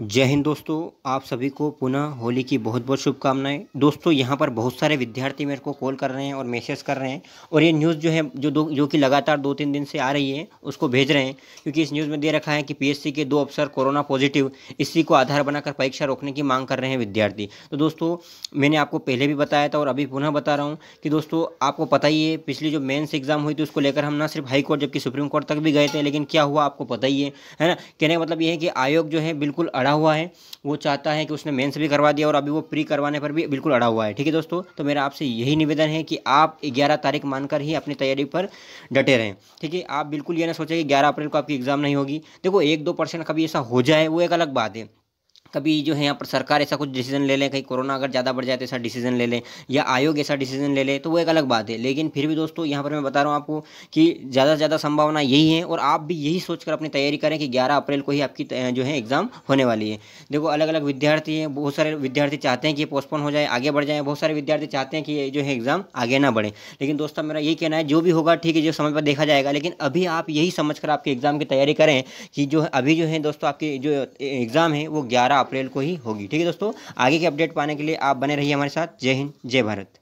जय हिंद दोस्तों, आप सभी को पुनः होली की बहुत बहुत शुभकामनाएँ। दोस्तों, यहाँ पर बहुत सारे विद्यार्थी मेरे को कॉल कर रहे हैं और मैसेज कर रहे हैं और ये न्यूज़ जो है, जो दो, जो कि लगातार दो तीन दिन से आ रही है, उसको भेज रहे हैं। क्योंकि इस न्यूज़ में दे रखा है कि पीएससी के दो अफसर कोरोना पॉजिटिव इसी को आधार बनाकर परीक्षा रोकने की मांग कर रहे हैं विद्यार्थी। तो दोस्तों, मैंने आपको पहले भी बताया था और अभी पुनः बता रहा हूँ कि दोस्तों, आपको पता ही है, पिछली जो मेन्स एग्ज़ाम हुई थी, उसको लेकर हम ना सिर्फ़ हाई कोर्ट जबकि सुप्रीम कोर्ट तक भी गए थे, लेकिन क्या हुआ आपको पता ही है है ना? कहने का मतलब ये है कि आयोग जो है, बिल्कुल अड़ा हुआ है, वो चाहता है कि उसने मेंस भी करवा दिया और अभी वो प्री करवाने पर भी बिल्कुल अड़ा हुआ है। ठीक है दोस्तों? तो मेरा आपसे यही निवेदन है कि आप ग्यारह तारीख मानकर ही अपनी तैयारी पर डटे रहें। ठीक है? आप बिल्कुल ये ना सोचें कि ग्यारह अप्रैल को आपकी एग्ज़ाम नहीं होगी। देखो, एक दो परसेंट कभी ऐसा हो जाए, वो एक अलग बात है। कभी जो है यहाँ पर सरकार ऐसा कुछ डिसीज़न ले लें, कहीं कोरोना अगर ज़्यादा बढ़ जाए तो ऐसा डिसीज़न ले लें, या आयोग ऐसा डिसीज़न ले ले तो वो एक अलग बात है। लेकिन फिर भी दोस्तों, यहाँ पर मैं बता रहा हूँ आपको कि ज़्यादा से ज़्यादा संभावना यही है और आप भी यही सोचकर अपनी तैयारी करें कि ग्यारह अप्रैल को ही आपकी जो है एग्ज़ाम होने वाली है। देखो अलग अलग विद्यार्थी हैं, बहुत सारे विद्यार्थी चाहते हैं कि पोस्टपोन हो जाए, आगे बढ़ जाए, बहुत सारे विद्यार्थी चाहते हैं कि जो है एग्ज़ाम आगे ना बढ़े। लेकिन दोस्तों, मेरा यही कहना है, जो भी होगा, ठीक है, जो समय पर देखा जाएगा, लेकिन अभी आप यही समझ आपके एग्ज़ाम की तैयारी करें कि जो अभी जो है दोस्तों, आपकी जो एग्ज़ाम है, वो ग्यारह अप्रैल को ही होगी। ठीक है दोस्तों, आगे की अपडेट पाने के लिए आप बने रहिए हमारे साथ। जय हिंद, जय भारत।